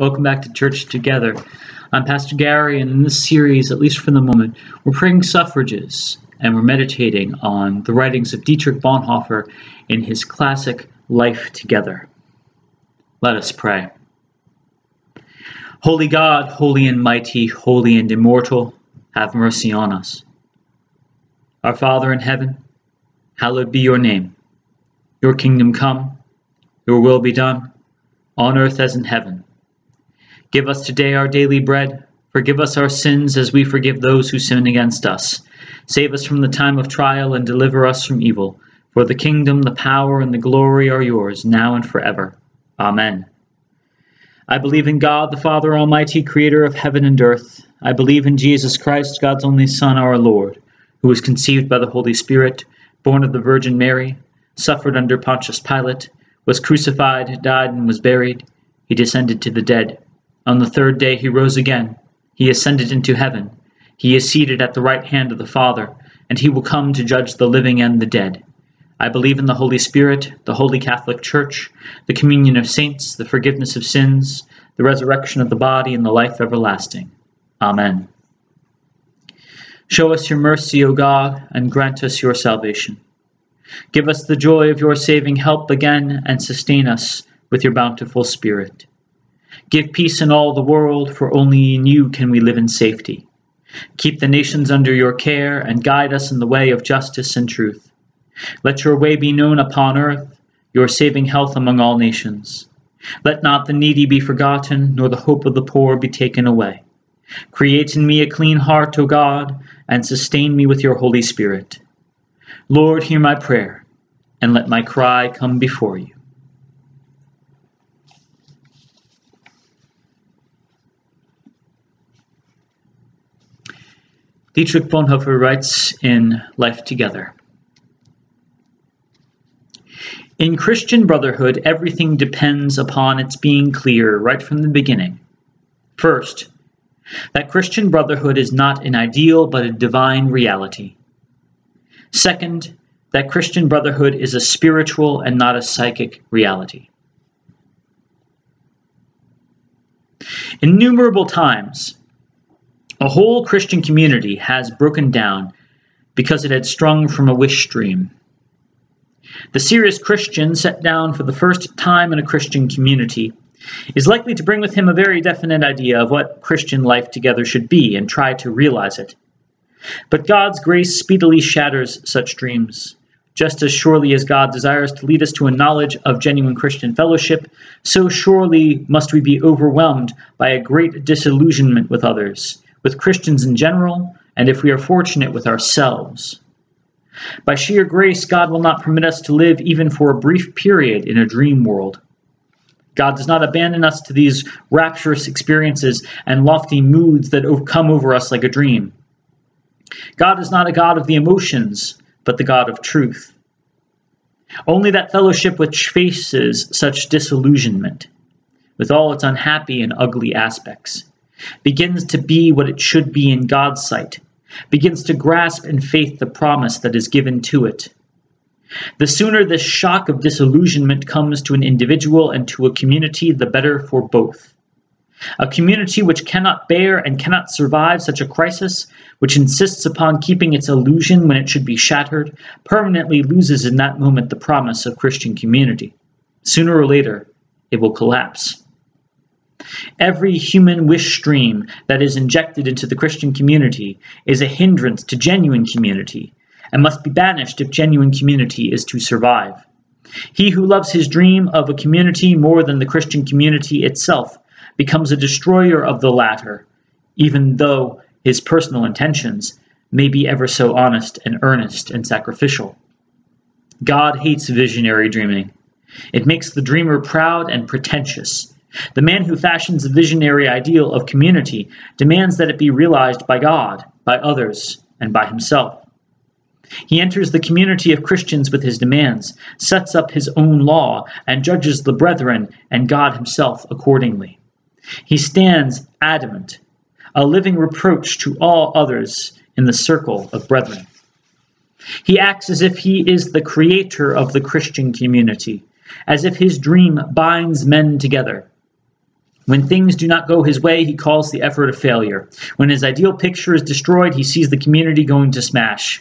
Welcome back to Church Together. I'm Pastor Gary, and in this series, at least for the moment, we're praying suffrages and we're meditating on the writings of Dietrich Bonhoeffer in his classic Life Together. Let us pray. Holy God, holy and mighty, holy and immortal, have mercy on us. Our Father in heaven, hallowed be your name. Your kingdom come, your will be done, on earth as in heaven. Give us today our daily bread. Forgive us our sins as we forgive those who sin against us. Save us from the time of trial and deliver us from evil. For the kingdom, the power, and the glory are yours, now and forever. Amen. I believe in God, the Father Almighty, creator of heaven and earth. I believe in Jesus Christ, God's only Son, our Lord, who was conceived by the Holy Spirit, born of the Virgin Mary, suffered under Pontius Pilate, was crucified, died, and was buried. He descended to the dead. On the third day he rose again. He ascended into heaven. He is seated at the right hand of the Father, and he will come to judge the living and the dead. I believe in the Holy Spirit, the Holy Catholic Church, the communion of saints, the forgiveness of sins, the resurrection of the body, and the life everlasting. Amen. Show us your mercy, O God, and grant us your salvation. Give us the joy of your saving help again, and sustain us with your bountiful Spirit. Give peace in all the world, for only in you can we live in safety. Keep the nations under your care, and guide us in the way of justice and truth. Let your way be known upon earth, your saving health among all nations. Let not the needy be forgotten, nor the hope of the poor be taken away. Create in me a clean heart, O God, and sustain me with your Holy Spirit. Lord, hear my prayer, and let my cry come before you. Dietrich Bonhoeffer writes in Life Together. In Christian brotherhood, everything depends upon its being clear right from the beginning. First, that Christian brotherhood is not an ideal but a divine reality. Second, that Christian brotherhood is a spiritual and not a psychic reality. Innumerable times, a whole Christian community has broken down because it had sprung from a wish dream. The serious Christian set down for the first time in a Christian community is likely to bring with him a very definite idea of what Christian life together should be and try to realize it. But God's grace speedily shatters such dreams. Just as surely as God desires to lead us to a knowledge of genuine Christian fellowship, so surely must we be overwhelmed by a great disillusionment with others, with Christians in general, and if we are fortunate, with ourselves. By sheer grace, God will not permit us to live even for a brief period in a dream world. God does not abandon us to these rapturous experiences and lofty moods that come over us like a dream. God is not a God of the emotions, but the God of truth. Only that fellowship which faces such disillusionment, with all its unhappy and ugly aspects, begins to be what it should be in God's sight, begins to grasp in faith the promise that is given to it. The sooner this shock of disillusionment comes to an individual and to a community, the better for both. A community which cannot bear and cannot survive such a crisis, which insists upon keeping its illusion when it should be shattered, permanently loses in that moment the promise of Christian community. Sooner or later, it will collapse. Every human wish dream that is injected into the Christian community is a hindrance to genuine community and must be banished if genuine community is to survive. He who loves his dream of a community more than the Christian community itself becomes a destroyer of the latter, even though his personal intentions may be ever so honest and earnest and sacrificial. God hates visionary dreaming. It makes the dreamer proud and pretentious the man who fashions a visionary ideal of community demands that it be realized by God, by others, and by himself. He enters the community of Christians with his demands, sets up his own law, and judges the brethren and God himself accordingly. He stands adamant, a living reproach to all others in the circle of brethren. He acts as if he is the creator of the Christian community, as if his dream binds men together, When things do not go his way, he calls the effort a failure. When his ideal picture is destroyed, he sees the community going to smash.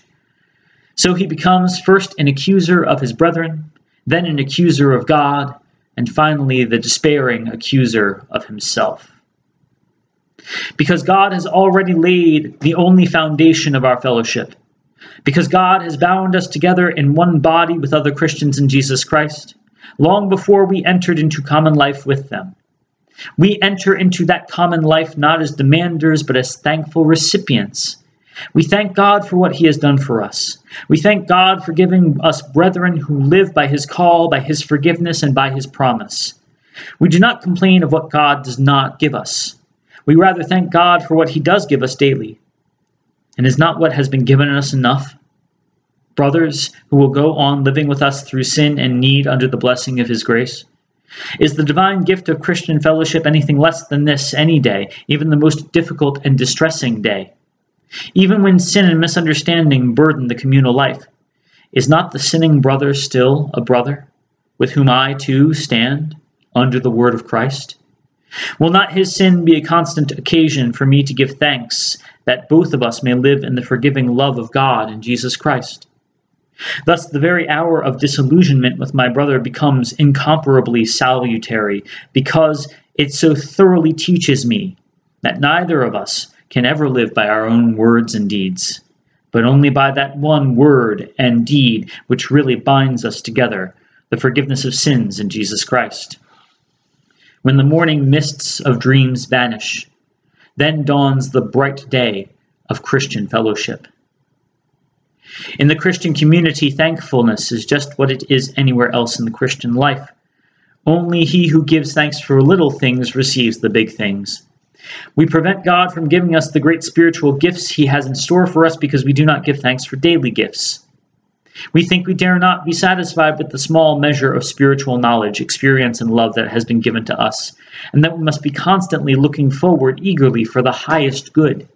So he becomes first an accuser of his brethren, then an accuser of God, and finally the despairing accuser of himself. Because God has already laid the only foundation of our fellowship, because God has bound us together in one body with other Christians in Jesus Christ, long before we entered into common life with them. We enter into that common life not as demanders, but as thankful recipients we thank God for what he has done for us. We thank God for giving us brethren who live by his call, by his forgiveness, and by his promise. We do not complain of what God does not give us. We rather thank God for what he does give us daily. And is not what has been given us enough? Brothers who will go on living with us through sin and need under the blessing of his grace? Is the divine gift of Christian fellowship anything less than this any day, even the most difficult and distressing day? Even when sin and misunderstanding burden the communal life, is not the sinning brother still a brother, with whom I too stand under the word of Christ? Will not his sin be a constant occasion for me to give thanks that both of us may live in the forgiving love of God and Jesus Christ? Thus, the very hour of disillusionment with my brother becomes incomparably salutary because it so thoroughly teaches me that neither of us can ever live by our own words and deeds, but only by that one word and deed which really binds us together, the forgiveness of sins in Jesus Christ. When the morning mists of dreams vanish, then dawns the bright day of Christian fellowship. In the Christian community, thankfulness is just what it is anywhere else in the Christian life. Only he who gives thanks for little things receives the big things. We prevent God from giving us the great spiritual gifts he has in store for us because we do not give thanks for daily gifts. We think we dare not be satisfied with the small measure of spiritual knowledge, experience, and love that has been given to us, and that we must be constantly looking forward eagerly for the highest good.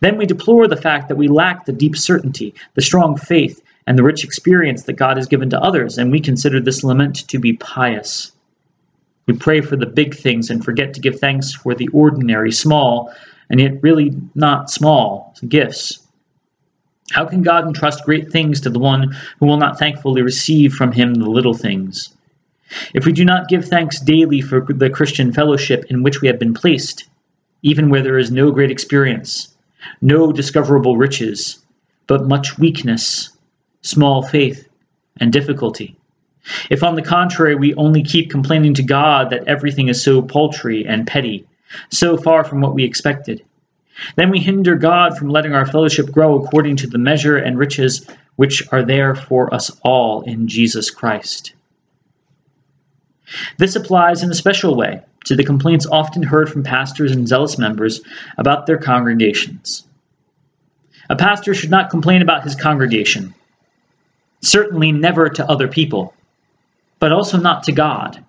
Then we deplore the fact that we lack the deep certainty, the strong faith, and the rich experience that God has given to others, and we consider this lament to be pious. We pray for the big things and forget to give thanks for the ordinary, small, and yet really not small gifts. How can God entrust great things to the one who will not thankfully receive from him the little things? If we do not give thanks daily for the Christian fellowship in which we have been placed, even where there is no great experience, no discoverable riches, but much weakness, small faith, and difficulty, if, on the contrary, we only keep complaining to God that everything is so paltry and petty, so far from what we expected, then we hinder God from letting our fellowship grow according to the measure and riches which are there for us all in Jesus Christ. This applies in a special way to the complaints often heard from pastors and zealous members about their congregations. A pastor should not complain about his congregation, certainly never to other people but also not to God.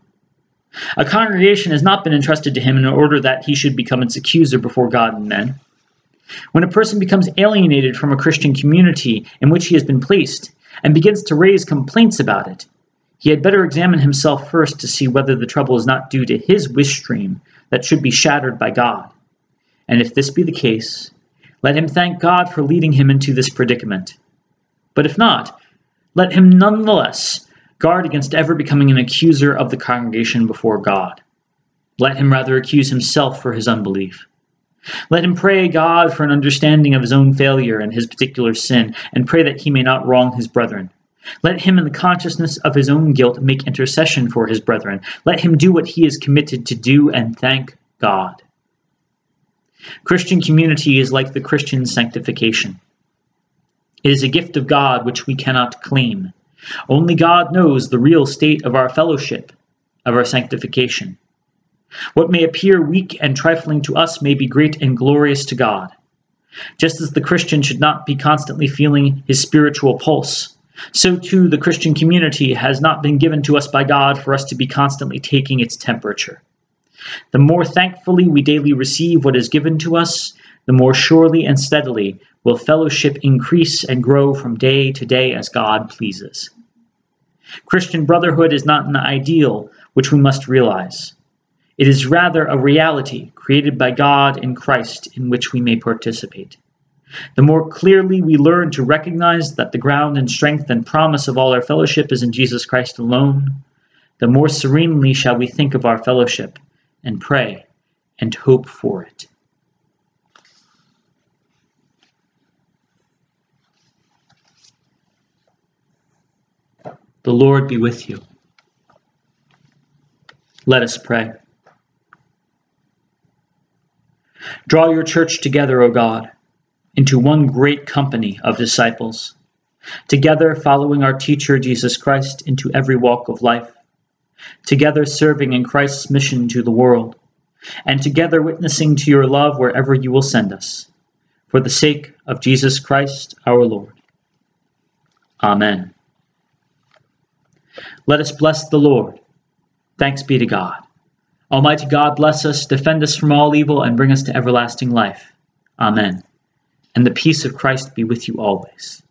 A congregation has not been entrusted to him in order that he should become its accuser before God and men. When a person becomes alienated from a Christian community in which he has been placed and begins to raise complaints about it, he had better examine himself first to see whether the trouble is not due to his wish dream that should be shattered by God. And if this be the case, let him thank God for leading him into this predicament. But if not, let him nonetheless Guard against ever becoming an accuser of the congregation before God. Let him rather accuse himself for his unbelief. Let him pray God for an understanding of his own failure and his particular sin, and pray that he may not wrong his brethren. Let him, in the consciousness of his own guilt, make intercession for his brethren. Let him do what he is committed to do and thank God. Christian community is like the Christian sanctification. It is a gift of God which we cannot claim. Only God knows the real state of our fellowship, of our sanctification. What may appear weak and trifling to us may be great and glorious to God. Just as the Christian should not be constantly feeling his spiritual pulse, so too the Christian community has not been given to us by God for us to be constantly taking its temperature. The more thankfully we daily receive what is given to us, the more surely and steadily will fellowship increase and grow from day to day as God pleases. Christian brotherhood is not an ideal which we must realize. It is rather a reality created by God in Christ in which we may participate. The more clearly we learn to recognize that the ground and strength and promise of all our fellowship is in Jesus Christ alone, the more serenely shall we think of our fellowship and pray and hope for it. The Lord be with you. Let us pray. Draw your church together, O God, into one great company of disciples, together following our teacher Jesus Christ into every walk of life, together serving in Christ's mission to the world, and together witnessing to your love wherever you will send us, for the sake of Jesus Christ our Lord. Amen. Let us bless the Lord. Thanks be to God. Almighty God, bless us, defend us from all evil, and bring us to everlasting life. Amen. And the peace of Christ be with you always.